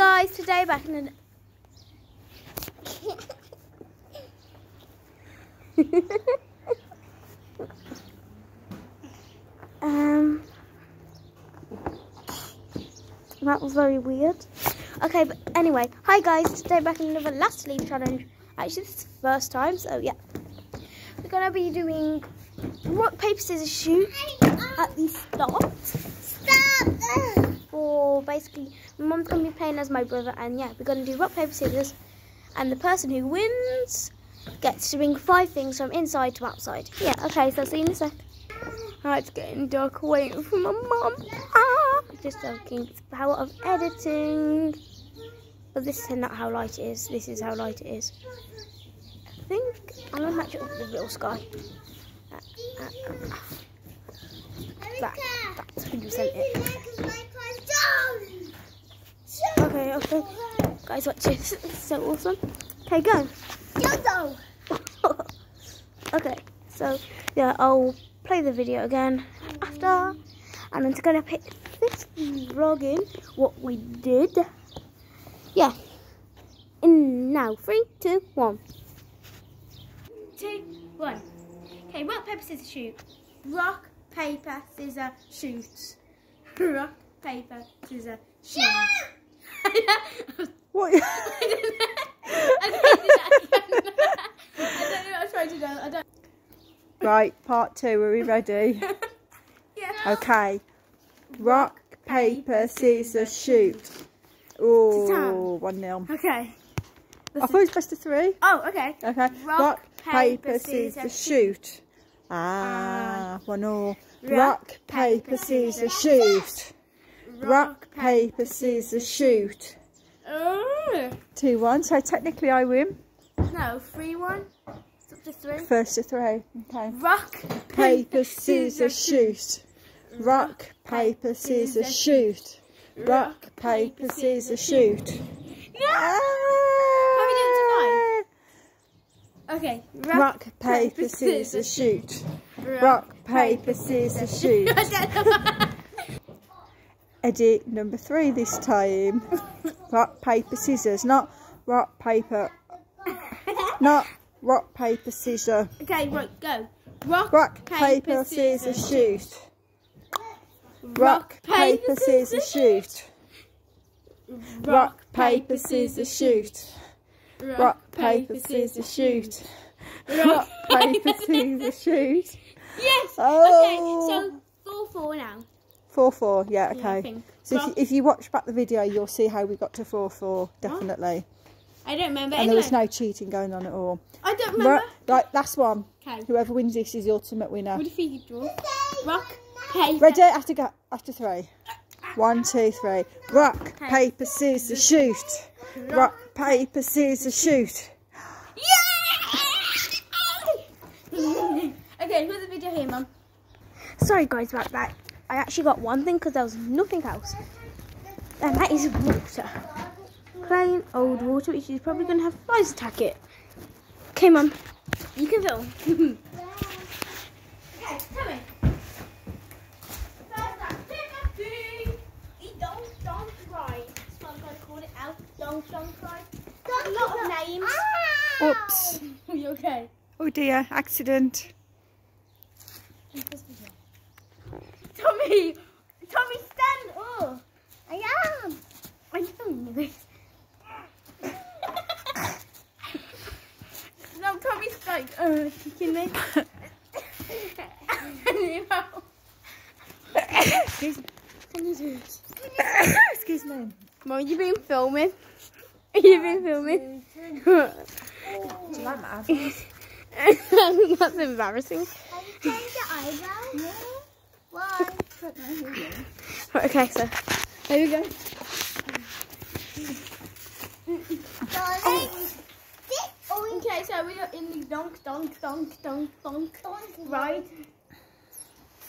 guys, today back in um, that was very weird. Okay, but anyway, hi guys, today back in another last sleep challenge. Actually, this is the first time, so yeah. We're gonna be doing rock, paper, scissors, shoot at the start. Stop! For basically, my mum's gonna be playing as my brother, and yeah, we're gonna do rock, paper, scissors, and the person who wins gets to bring five things from inside to outside. Yeah, okay, so see you in a sec. Alright, it's getting dark. Waiting for my mum. Ah, just joking. The power of editing. But this is not how light it is. This is how light it is. I think I'm gonna match it up with the little sky. Uh, uh, uh. That, that's 100% it. Okay, okay. Guys, watch this. It's so awesome. Okay, go. Jojo! okay, so yeah, I'll play the video again after, and I'm gonna pick this vlog in what we did. Yeah. In now, three, two, one. Two, one. Okay, rock, paper, scissors, shoot. Rock, paper, scissors, shoot. Rock, paper, scissors, shoot. What? I don't know what I was to do. I don't. right, part two. Are we ready? Yeah. Okay. Rock, paper, scissors, shoot. Oh, one nil. Okay. I thought it was best of three. Oh, okay. Okay. Rock, paper, scissors, shoot. Ah, one all. rock, Rock, paper, scissors, shoot. Rock, paper, scissors, shoot. Oh. Two one. So technically, I win. No, three one. It's up to three. First to three. Okay. Rock, Paper, scissors, shoot. Rock, paper, scissors, shoot. Rock, paper, scissors, shoot. Ah! Okay. Rock, paper, scissors, shoot. Rock, paper, scissors, shoot. Edit number three this time. Rock, paper, scissors. Not rock, paper. Not rock, paper, scissors. okay, right, go. Rock, Rock, paper, scissors, shoot. Rock, paper, scissors, shoot. Rock, paper, scissors, shoot. Rock, paper, scissors, shoot. Rock, paper, scissors, shoot. Yes. Oh. Okay, so now. Four four, yeah, Yeah, okay. think. So if you, if you watch back the video, you'll see how we got to four four, definitely. I don't remember. And there was no cheating going on at all. I don't remember. Right, right, last one. Okay. Whoever wins this is the ultimate winner. What if you draw? Rock, paper. Ready? After go after three. One, two, three. Rock, paper, scissors, shoot. Rock, paper, scissors, shoot. Yeah! okay, who's the video here, Mum? Sorry, guys, about that. I actually got one thing because there was nothing else. And that is water. Plain old water, which is probably going to have flies attack it. Okay, Mum. You can film. okay, come in. Don't, don't cry. That's what I'm going to call it out. Don't, don't cry. A lot of names. Ah! Oops. Are you okay? Oh dear, accident. Tommie! Tommie, stand up! I am! I don't know. no, Tommie's like, uh, kicking me. Excuse me. Excuse me. Mum, you been filming? You've been filming? Do you like my eyebrows? That's embarrassing. Have you changed your eyebrows? Why? Right, okay, so there we go. Darling, sit on Okay, so we are in the donk, donk, donk, donk, donk, Donk. right?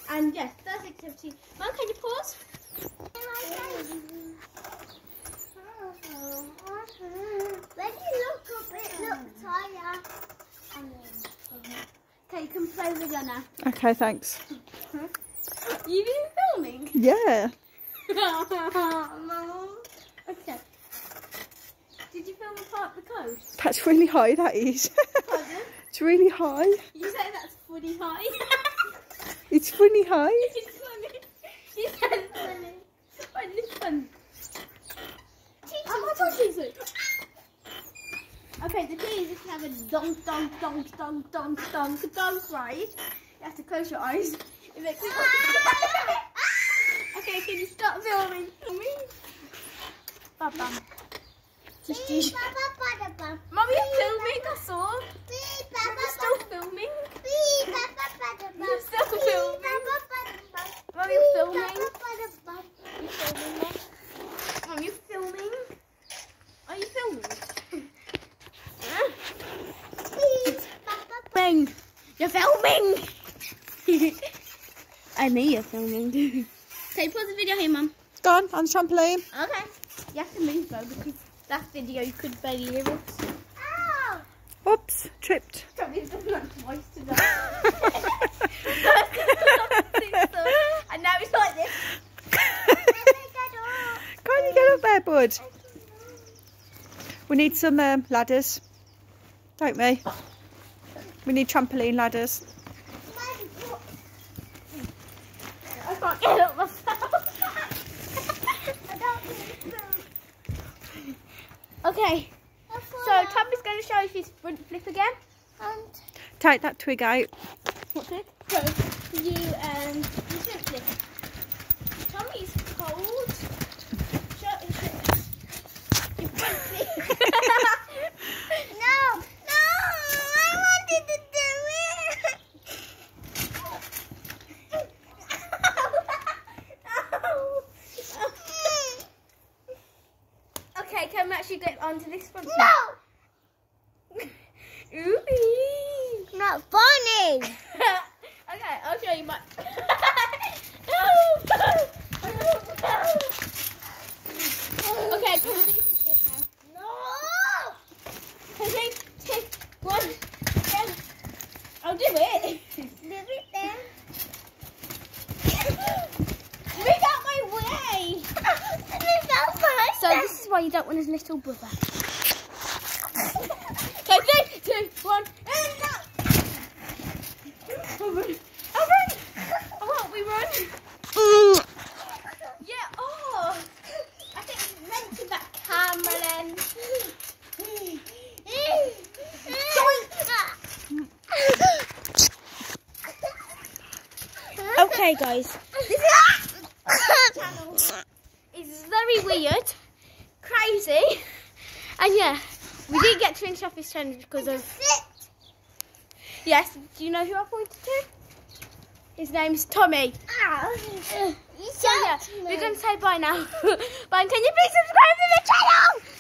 And yes, first activity. Mum, can you pause? When you look up, it looks higher. Okay, you can play with your now. Okay, thanks. You been filming? Yeah. Mum. okay. film the part of the code? That's really high, that is. Pardon? it's really high. You say that's funny high. It's funny high. it's funny. You said it's funny. When it's fun. Oh my god, Jesus. Okay, the key is if you have a donk, donk, donk, donk, donk, donk, donk, right? You have to close your eyes. If it okay, can you filming for me? Bam, bam. Just, just. Mum, you're filming, that's all. You're still filming. You're still filming. Mum, you're filming. You're filming, Mum. Mum, you filming? Are you filming? Bang! You're filming! I know you're filming. okay, pause the video here, Mum. Go on, on the trampoline. Okay. You have to move though because last video you could barely hear us. Oops, tripped. Probably done that twice today. and now it's like this. Can't you get up there, bud? We need some um, ladders, don't we? We need trampoline ladders. I can't get up myself. Okay, so Tommie's going to show us his front flip again. And Take that twig out. What flip? So you um you front flip. Tommie's cold. Show your front flip. No, no, I wanted to do it. Okay, can we actually get onto this one? No, Ooh. not funny. okay, I'll show you my. okay, come on. No. Take, take one. Then I'll do it. Do it then. Move out my way. This is so fun. So this is why you don't want his little brother. Okay, three, two, one, and go. I'll run. I'll run. Oh, we run? Yeah, oh. I think it's meant to that camera lens. Okay, guys. This channel is very weird, crazy, and yeah, we didn't get to finish off this challenge because of. Yes, do you know who I pointed to? His name's Tommie. So yeah, we're going to say bye now. bye, and can you please subscribe to the channel?